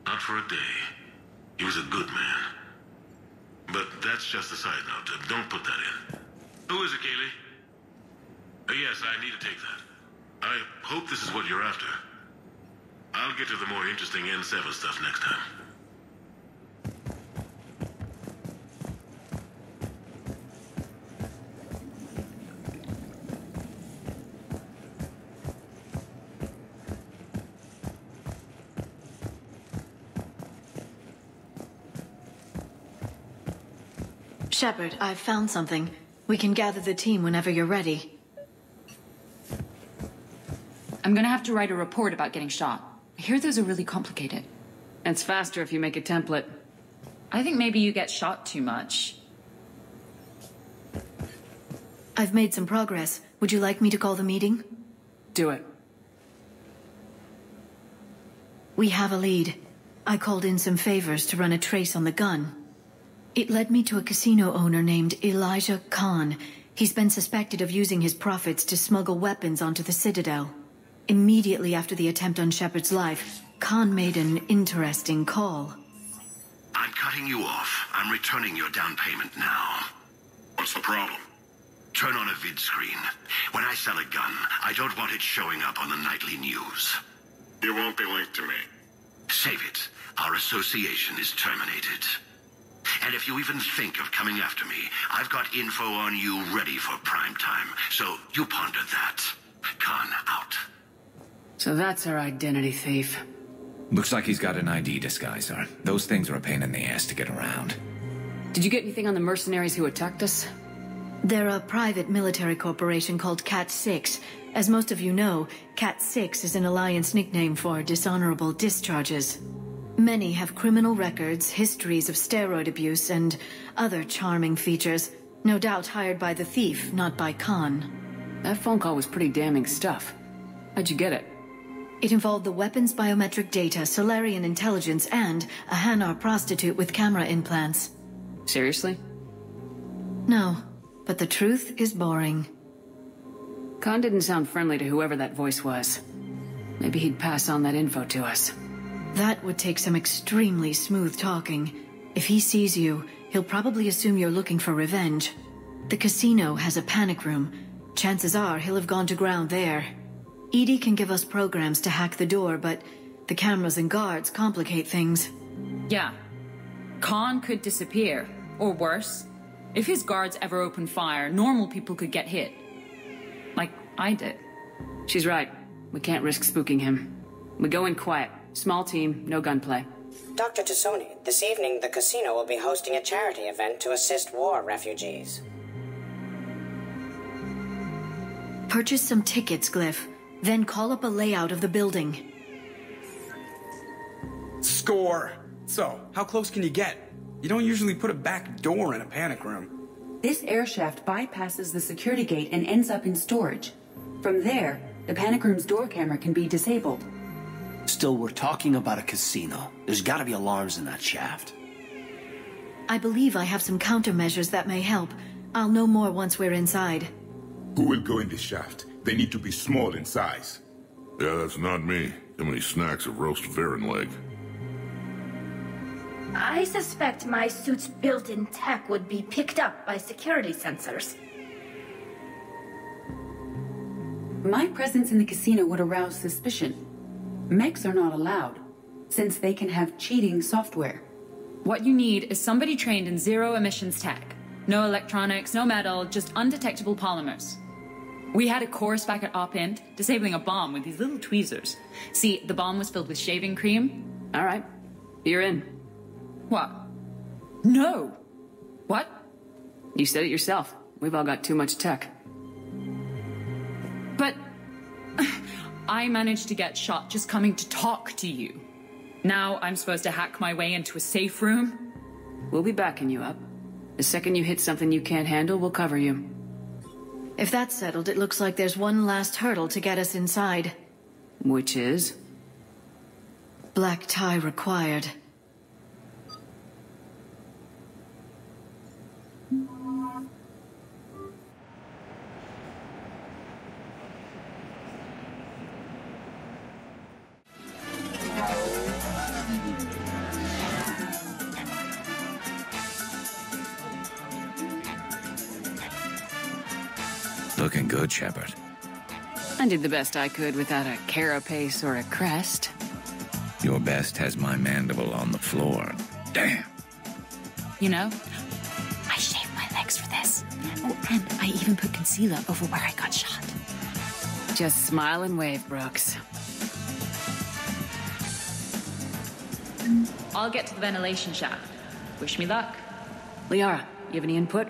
Not for a day. He was a good man. But that's just a side note. Don't put that in. Who is it, Kahlee? Uh, yes, I need to take that. I hope this is what you're after. I'll get to the more interesting N7 stuff next time.
Shepard, I've found something. We can gather the team whenever you're ready.
I'm gonna have to write a report about getting shot. I hear those are really complicated.
It's faster if you make a template. I think maybe you get shot too much.
I've made some progress. Would you like me to call the meeting?
Do it.
We have a lead. I called in some favors to run a trace on the gun. It led me to a casino owner named Elijah Khan. He's been suspected of using his profits to smuggle weapons onto the Citadel. Immediately after the attempt on Shepard's life, Khan made an interesting call.
I'm cutting you off. I'm returning your down payment now.
What's the problem?
Turn on a vid screen. When I sell a gun, I don't want it showing up on the nightly news.
You won't be linked to me.
Save it. Our association is terminated. And if you even think of coming after me, I've got info on you ready for prime time. So you ponder that. Khan out.
So that's our identity thief.
Looks like he's got an ID disguiser. Those things are a pain in the ass to get around.
Did you get anything on the mercenaries who attacked us?
They're a private military corporation called Cat 6. As most of you know, Cat 6 is an Alliance nickname for dishonorable discharges. Many have criminal records, histories of steroid abuse, and other charming features. No doubt hired by the thief, not by Khan.
That phone call was pretty damning stuff. How'd you get it?
It involved the weapons biometric data, Salarian intelligence, and a Hanar prostitute with camera implants.
Seriously?
No, but the truth is boring.
Khan didn't sound friendly to whoever that voice was. Maybe he'd pass on that info to us.
That would take some extremely smooth talking. If he sees you, he'll probably assume you're looking for revenge. The casino has a panic room. Chances are he'll have gone to ground there. EDI can give us programs to hack the door, but the cameras and guards complicate things.
Yeah. Khan could disappear. Or worse. If his guards ever open fire, normal people could get hit. Like I did.
She's right. We can't risk spooking him. We go in quiet. Small team, no gunplay.
Dr. T'Soni, this evening the casino will be hosting a charity event to assist war refugees.
Purchase some tickets, Glyph. Then call up a layout of the building.
Score! So, how close can you get? You don't usually put a back door in a panic room.
This air shaft bypasses the security gate and ends up in storage. From there, the panic room's door camera can be disabled.
Still, we're talking about a casino. There's gotta be alarms in that shaft.
I believe I have some countermeasures that may help. I'll know more once we're inside.
Who will go in this shaft? They need to be small in size.
Yeah, that's not me. Too many snacks of roast Varren leg.
I suspect my suit's built-in tech would be picked up by security sensors.
My presence in the casino would arouse suspicion. Mechs are not allowed, since they can have cheating software.
What you need is somebody trained in zero emissions tech. No electronics, no metal, just undetectable polymers. We had a course back at Op-Int, disabling a bomb with these little tweezers. See, the bomb was filled with shaving cream.
All right, you're in.
What? No! What?
You said it yourself. We've all got too much tech.
But I managed to get shot just coming to talk to you. Now I'm supposed to hack my way into a safe room?
We'll be backing you up. The second you hit something you can't handle, we'll cover you.
If that's settled, it looks like there's one last hurdle to get us inside.
Which is?
Black tie required.
Looking good, Shepard.
I did the best I could without a carapace or a crest.
Your best has my mandible on the floor. Damn.
You know,
I shaved my legs for this. Oh, and I even put concealer over where I got shot.
Just smile and wave, Brooks.
I'll get to the ventilation shaft. Wish me luck.
Liara, you have any input?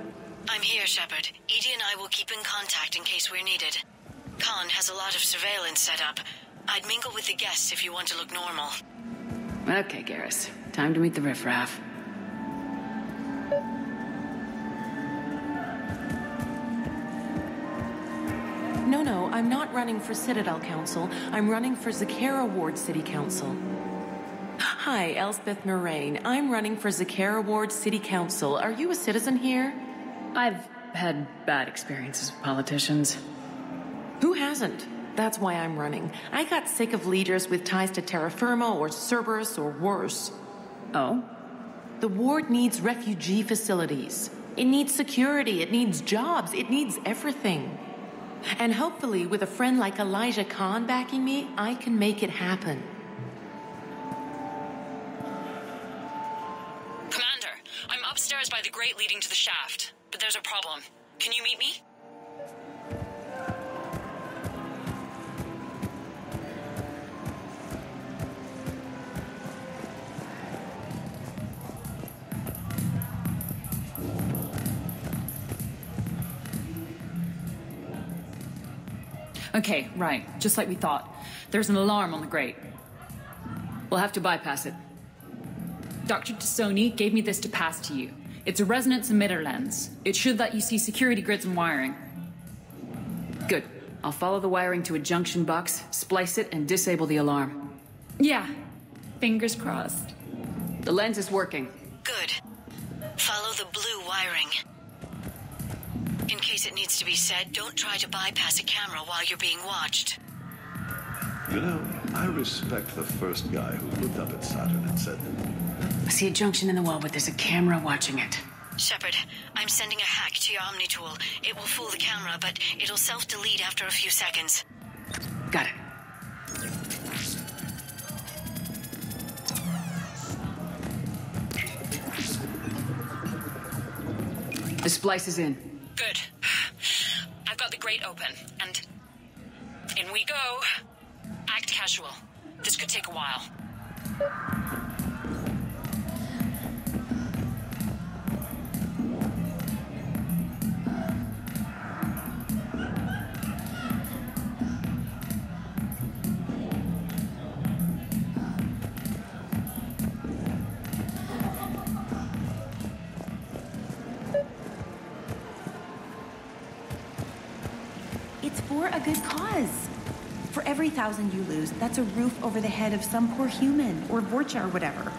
I'm here, Shepard. EDI and I will keep in contact in case we're needed. Khan has a lot of surveillance set up. I'd mingle with the guests if you want to look normal.
Okay, Garrus. Time to meet the riffraff.
No, no, I'm not running for Citadel Council. I'm running for Zakera Ward City Council. Hi, Elspeth Moraine. I'm running for Zakera Ward City Council. Are you a citizen here?
I've had bad experiences with politicians.
Who hasn't? That's why I'm running. I got sick of leaders with ties to Terra Firma or Cerberus or worse.
Oh?
The ward needs refugee facilities. It needs security. It needs jobs. It needs everything. And hopefully, with a friend like Elijah Khan backing me, I can make it happen.
Commander, I'm upstairs by the grate leading to the shaft, but there's a problem. Can you meet me?
Okay, right. Just like we thought. There's an alarm on the grate. We'll have to bypass it. Dr. T'Soni gave me this to pass to you. It's a resonance emitter lens. It should let you see security grids and wiring. Good. I'll follow the wiring to a junction box, splice it, and disable the alarm. Yeah. Fingers crossed. The lens is working.
Good. Follow the blue wiring. In case it needs to be said, don't try to bypass a camera while you're being watched.
You know, I respect the first guy who looked up at Saturn and said,
I see a junction in the wall, but there's a camera watching it.
Shepard, I'm sending a hack to your Omni tool. It will fool the camera, but it'll self-delete after a few seconds.
Got it.
The splice is in.
Good. I've got the grate open, and in we go. Act casual. This could take a while.
20,000 you lose, that's a roof over the head of some poor human or Vorcha or whatever.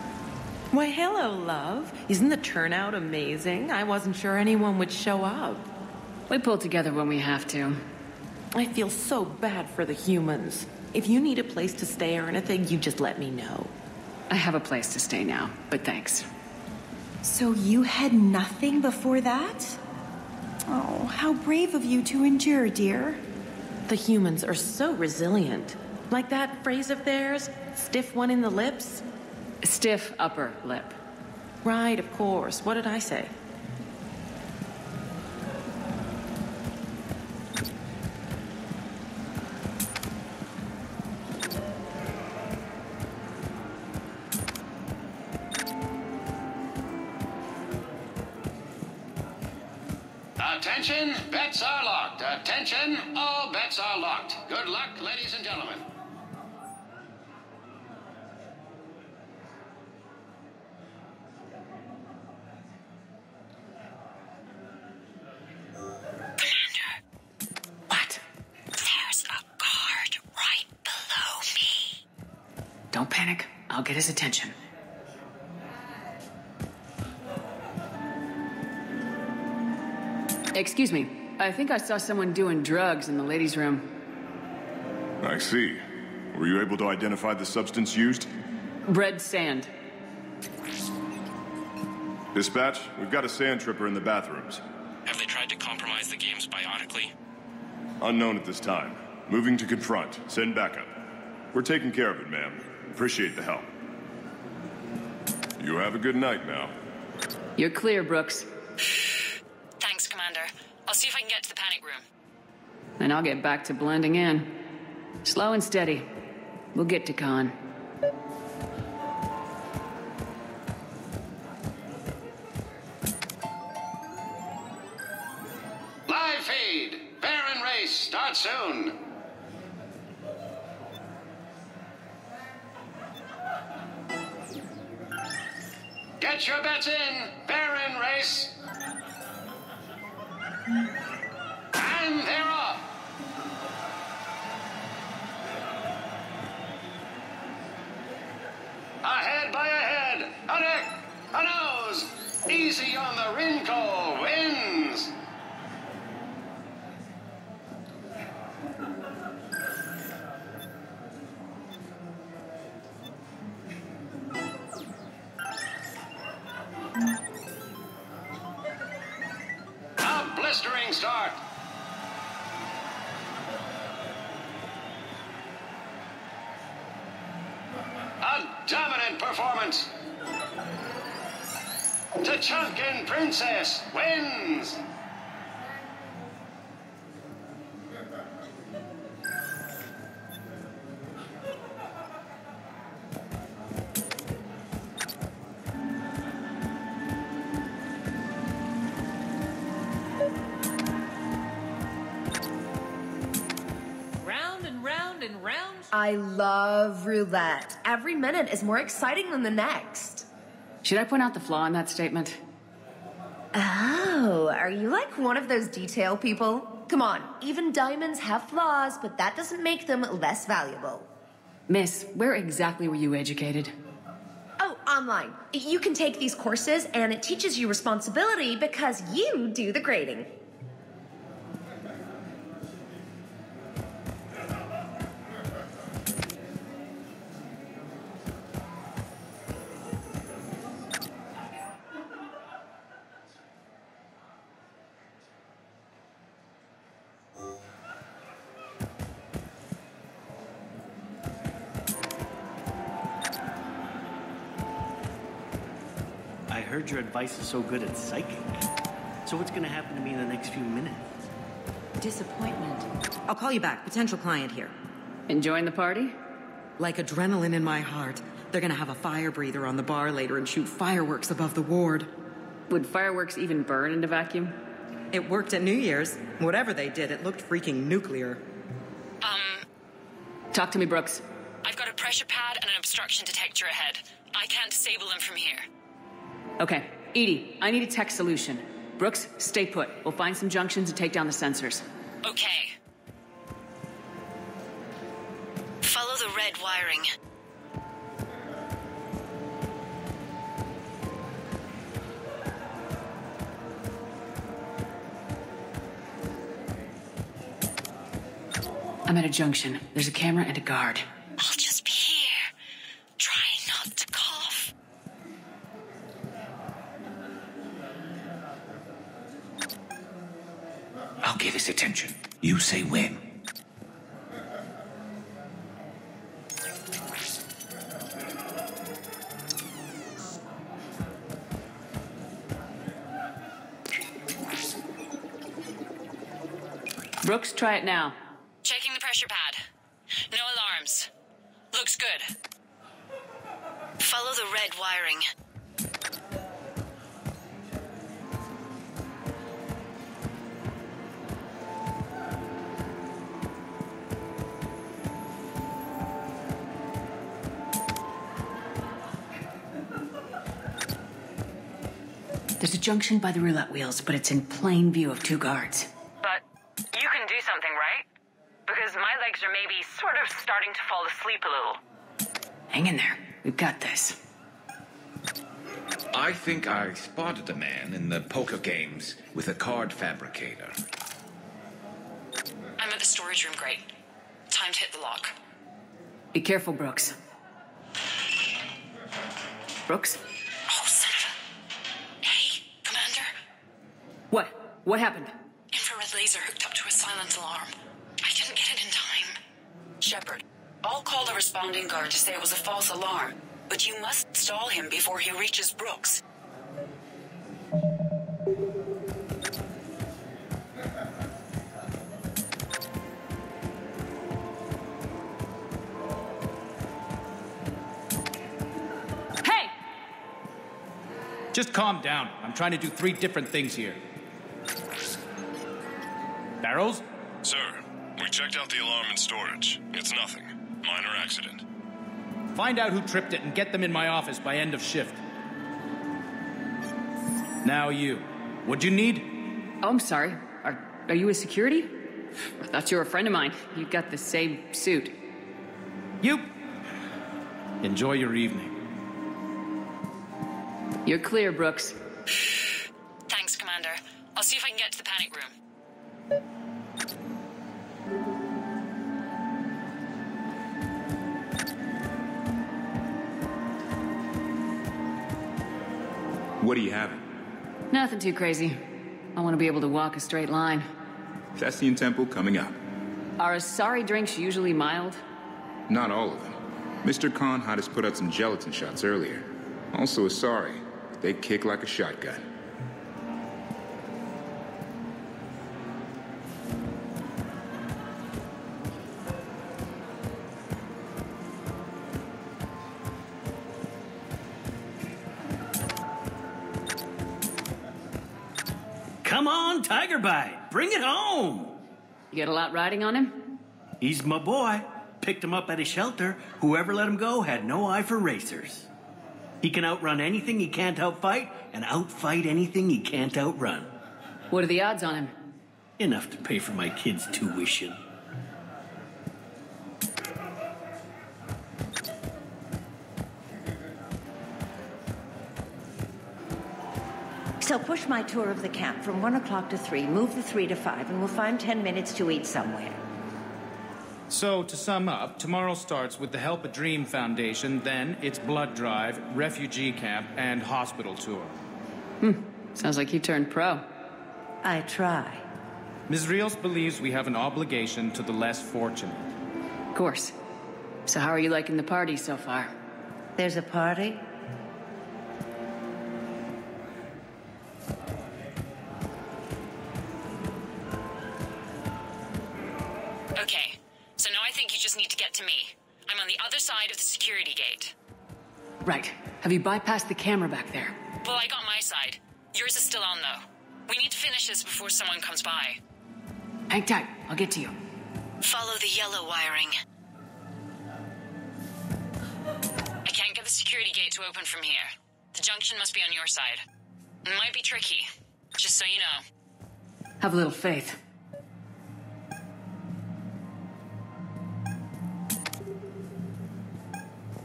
Why, hello, love. Isn't the turnout amazing? I wasn't sure anyone would show up.
We pull together when we have to.
I feel so bad for the humans. If you need a place to stay or anything, you just let me know.
I have a place to stay now, but thanks.
So you had nothing before that? Oh, how brave of you to endure, dear.
The humans are so resilient. Like that phrase of theirs, stiff one in the lips?
Stiff upper lip.
Right, of course. What did I say?
Attention, all bets are locked. Good luck, ladies and gentlemen.
What?
There's a guard right below me.
Don't panic. I'll get his attention.
Excuse me. I think I saw someone doing drugs in the ladies' room.
I see. Were you able to identify the substance used?
Red sand.
Dispatch, we've got a sand tripper in the bathrooms.
Have they tried to compromise the games biotically?
Unknown at this time. Moving to confront. Send backup. We're taking care of it, ma'am. Appreciate the help. You have a good night now.
You're clear, Brooks. And I'll get back to blending in. Slow and steady. We'll get to Khan.
I love roulette. Every minute is more exciting than the next.
Should I point out the flaw in that statement?
Oh, are you like one of those detail people? Come on, even diamonds have flaws, but that doesn't make them less valuable.
Miss, where exactly were you educated?
Oh, online. You can take these courses, and it teaches you responsibility because you do the grading.
Heard your advice is so good at psychic. So what's gonna happen to me in the next few minutes?
Disappointment. I'll call you back. Potential client here.
Enjoying the party?
Like adrenaline in my heart. They're gonna have a fire breather on the bar later and shoot fireworks above the ward.
Would fireworks even burn in a vacuum?
It worked at New Year's. Whatever they did, it looked freaking nuclear.
Um,
Talk to me, Brooks.
I've got a pressure pad and an obstruction detector ahead. I can't disable them from here.
Okay, EDI, I need a tech solution. Brooks, stay put. We'll find some junctions and take down the sensors.
Okay.
Follow the red wiring.
I'm at a junction. There's a camera and a guard.
I'll just be here. Try not to cough.
I'll give his attention. You say when.
Brooks, try it now.
Checking the pressure pad. No alarms. Looks good.
Follow the red wiring.
Junction by the roulette wheels, but it's in plain view of two guards.
But you can do something, right? Because my legs are maybe sort of starting to fall asleep a little.
Hang in there. We've got this.
I think I spotted a man in the poker games with a card fabricator.
I'm at the storage room, great. Time to hit the lock.
Be careful, Brooks. Brooks? What? What happened?
Infrared laser hooked up to a silent alarm. I didn't get it in time. Shepard, I'll call the responding guard to say it was a false alarm, but you must stall him before he reaches Brooks.
Hey!
Just calm down. I'm trying to do three different things here. Barrows?
Sir, we checked out the alarm in storage. It's nothing. Minor accident.
Find out who tripped it and get them in my office by end of shift. Now you. What'd you need?
Oh, I'm sorry. Are, are you a security? I thought you were a friend of mine. You've got the same suit.
You. Enjoy your evening.
You're clear, Brooks.
What are you having?
Nothing too crazy. I want to be able to walk a straight line.
Thessian Temple coming up.
Are Asari drinks usually mild?
Not all of them. Mr. Khan had us put out some gelatin shots earlier. Also Asari. They kick like a shotgun.
Bring it home.
You get a lot riding on him?
He's my boy. Picked him up at a shelter. Whoever let him go had no eye for racers. He can outrun anything he can't outfight, and outfight anything he can't outrun.
What are the odds on him?
Enough to pay for my kids' tuition.
So push my tour of the camp from 1 o'clock to 3, move the 3 to 5, and we'll find 10 minutes to eat somewhere.
So, to sum up, tomorrow starts with the Help a Dream Foundation, then it's blood drive, refugee camp, and hospital tour.
Hmm. Sounds like you turned pro.
I try.
Ms. Rios believes we have an obligation to the less fortunate.
Of course. So how are you liking the party so far?
There's a party?
Right. Have you bypassed the camera back there?
Well, I got my side. Yours is still on, though. We need to finish this before someone comes by.
Hang tight. I'll get to you.
Follow the yellow wiring.
I can't get the security gate to open from here. The junction must be on your side. It might be tricky, just so you know.
Have a little faith.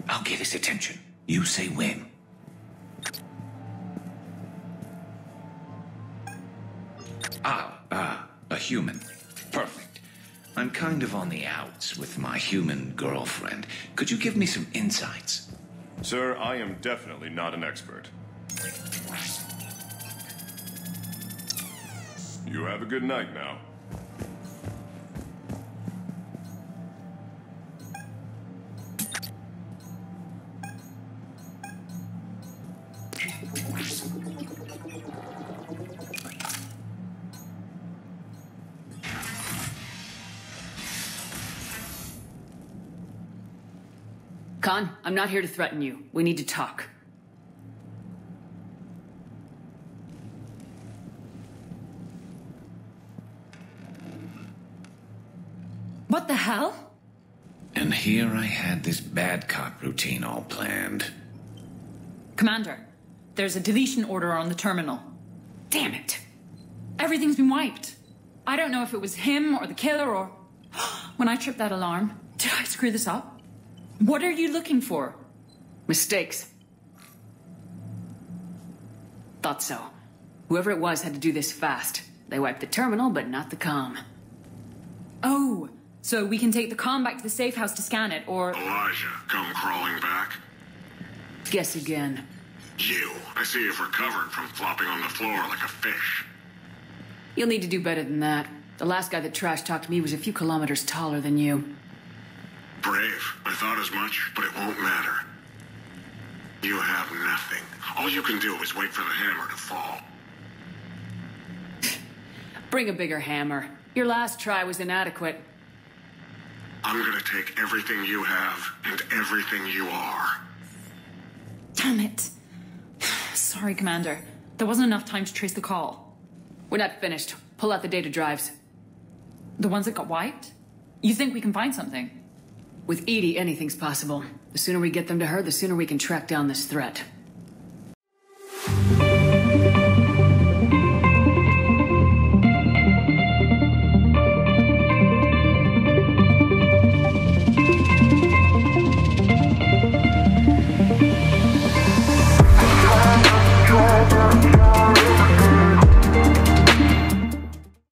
I'll get his attention. You say when. Ah, ah, a human. Perfect. I'm kind of on the outs with my human girlfriend. Could you give me some insights?
Sir, I am definitely not an expert. You have a good night now.
I'm not here to threaten you. We need to talk.
What the hell?
And here I had this bad cop routine all planned.
Commander, there's a deletion order on the terminal. Damn it. Everything's been wiped. I don't know if it was him or the killer or. *gasps* when I tripped that alarm, did I screw this up? What are you looking for?
Mistakes. Thought so. Whoever it was had to do this fast. They wiped the terminal, but not the com.
Oh, so we can take the com back to the safe house to scan it, or.
Elijah, come crawling back.
Guess again.
You. I see you've recovered from flopping on the floor like a fish.
You'll need to do better than that. The last guy that trash talked to me was a few kilometers taller than you.
Brave. I thought as much, but it won't matter. You have nothing. All you can do is wait for the hammer to fall.
Bring a bigger hammer. Your last try was inadequate.
I'm gonna take everything you have and everything you are.
Damn it. *sighs* Sorry, Commander. There wasn't enough time to trace the call.
We're not finished. Pull out the data drives.
The ones that got wiped? You think we can find something?
With EDI, anything's possible. The sooner we get them to her, the sooner we can track down this threat.